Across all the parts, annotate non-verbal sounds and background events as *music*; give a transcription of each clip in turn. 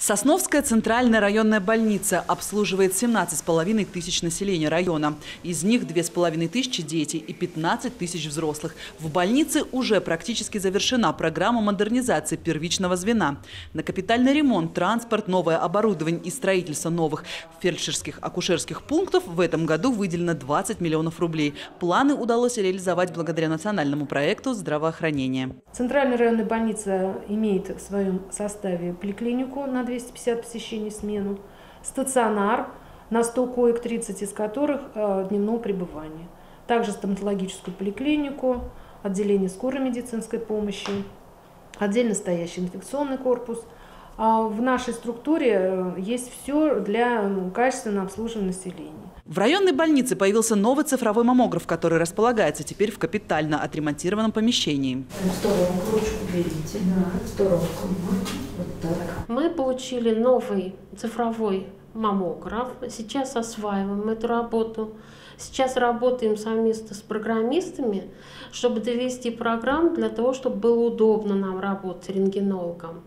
Сосновская центральная районная больница обслуживает 17,5 тысяч населения района. Из них 2,5 тысячи дети и 15 тысяч взрослых. В больнице уже практически завершена программа модернизации первичного звена. На капитальный ремонт, транспорт, новое оборудование и строительство новых фельдшерских акушерских пунктов в этом году выделено 20 миллионов рублей. Планы удалось реализовать благодаря национальному проекту здравоохранения. Центральная районная больница имеет в своем составе поликлинику на 250 посещений в смену, стационар на 100 коек, 30 из которых э, дневного пребывания. Также стоматологическую поликлинику, отделение скорой медицинской помощи, отдельно стоящий инфекционный корпус. А в нашей структуре э, есть все для качественного обслуживания населения. В районной больнице появился новый цифровой маммограф, который располагается теперь в капитально отремонтированном помещении. Сторонку ручку берите, да, сторонку. Вот так. Мы получили новый цифровой маммограф. Сейчас осваиваем эту работу. Сейчас работаем совместно с программистами, чтобы довести программу для того, чтобы было удобно нам работать рентгенологом.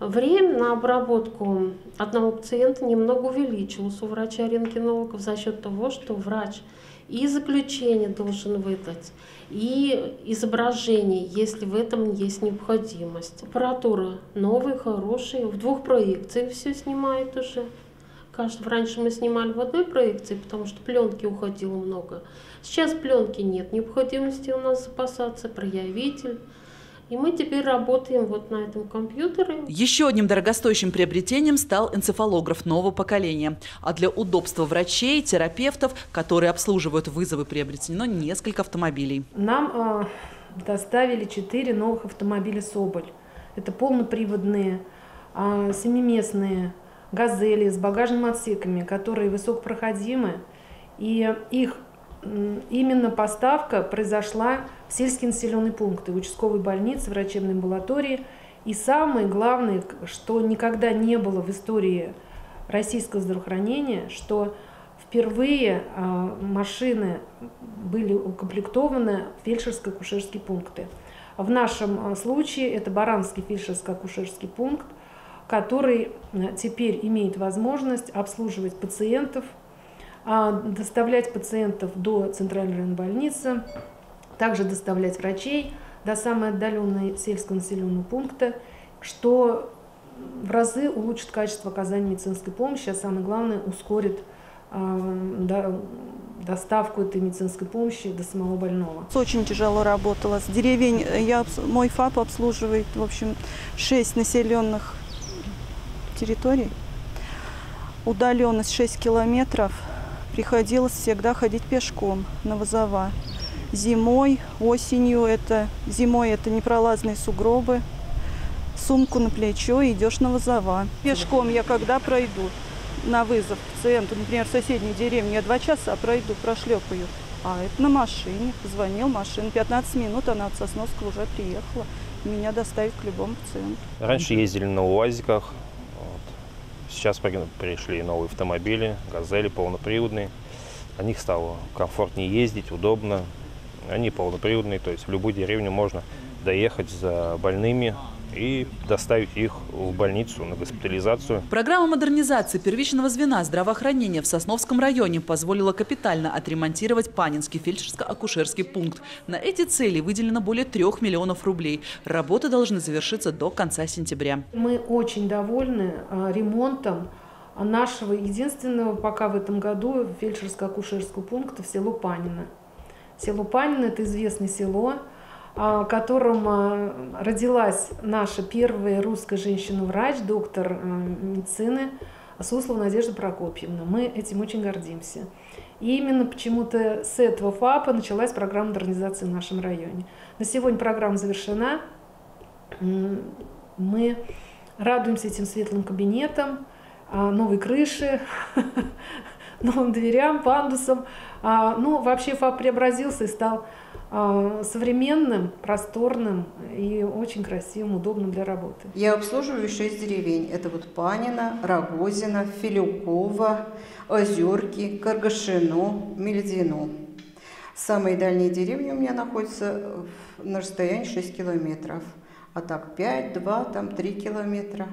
Время на обработку одного пациента немного увеличилось у врача-рентгенологов за счет того, что врач и заключение должен выдать, и изображение, если в этом есть необходимость. Аппаратура новая, хорошая, в двух проекциях все снимает уже. Кажется, раньше мы снимали в одной проекции, потому что пленки уходило много. Сейчас пленки нет необходимости у нас запасаться, проявитель. И мы теперь работаем вот на этом компьютере. Еще одним дорогостоящим приобретением стал энцефалограф нового поколения. А для удобства врачей, терапевтов, которые обслуживают вызовы, приобретено несколько автомобилей. Нам э, доставили четыре новых автомобиля «Соболь». Это полноприводные, э, семиместные «Газели» с багажными отсеками, которые высокопроходимы. И их именно поставка произошла в сельские населенные пункты, в участковой больнице, врачебной амбулатории. И самое главное, что никогда не было в истории российского здравоохранения, что впервые а, машины были укомплектованы в фельдшерско-акушерские пункты. В нашем а, случае это Баранский фельдшерско-акушерский пункт, который а, теперь имеет возможность обслуживать пациентов а, доставлять пациентов до центральной больницы, также доставлять врачей до самой отдаленной сельского пункта, что в разы улучшит качество оказания медицинской помощи, а самое главное ускорит а, доставку этой медицинской помощи до самого больного. Очень тяжело работала. С деревень я, мой ФАП обслуживает, в общем, 6 населенных территорий. Удаленность 6 километров – приходилось всегда ходить пешком на Вазова. Зимой, осенью это, зимой это непролазные сугробы, сумку на плечо и идешь на Вазова. Пешком я когда пройду на вызов пациенту, например, в соседней деревне, я два часа пройду, прошлепаю. А это на машине. Позвонил машина. 15 минут она от Сосновского уже приехала. Меня доставить к любому пациенту. Раньше ездили на УАЗиках, Сейчас пришли новые автомобили, газели полноприводные. На них стало комфортнее ездить, удобно. Они полноприводные, то есть в любую деревню можно доехать за больными, и доставить их в больницу на госпитализацию. Программа модернизации первичного звена здравоохранения в Сосновском районе позволила капитально отремонтировать Панинский фельдшерско-акушерский пункт. На эти цели выделено более трех миллионов рублей. Работы должны завершиться до конца сентября. Мы очень довольны а, ремонтом нашего единственного пока в этом году фельдшерско-акушерского пункта в село Панино. Село Панино – это известное село, котором а, родилась наша первая русская женщина-врач, доктор а, медицины Суслова Надежда Прокопьевна. Мы этим очень гордимся. И именно почему-то с этого ФАПа началась программа модернизации в нашем районе. На сегодня программа завершена. Мы радуемся этим светлым кабинетам, а, новой крыше, *laughs* новым дверям, пандусам. Ну, вообще ФАП преобразился и стал а, современным, просторным и очень красивым, удобным для работы. Я обслуживаю шесть деревень. Это вот Панина, Рогозина, Филюкова, Озерки, Каргашино, Мельдино. Самые дальние деревни у меня находятся на расстоянии 6 километров. А так 5, 2, там 3 километра.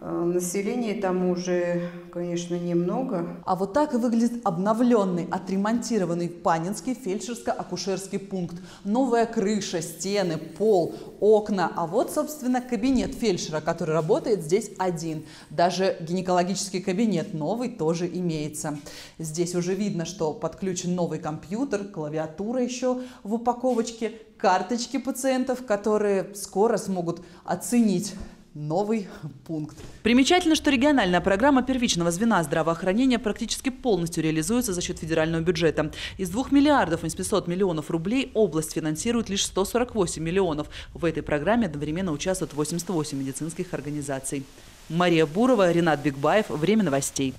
Э, Населения там уже, конечно, немного. А вот так и выглядит обновленный, отремонтированный Панинский фельдшерско-акушерский пункт. Новая крыша, стены, пол, окна. А вот, собственно, кабинет фельдшера, который работает здесь один. Даже гинекологический кабинет новый тоже имеется. Здесь уже видно, что подключен новый компьютер, клавиатура еще в упаковочке, карточки пациентов, которые скоро смогут оценить новый пункт. Примечательно, что региональная программа первичного звена здравоохранения практически полностью реализуется за счет федерального бюджета. Из 2 миллиардов 800 миллионов рублей область финансирует лишь 148 миллионов. В этой программе одновременно участвуют 88 медицинских организаций. Мария Бурова, Ренат Бигбаев. Время новостей.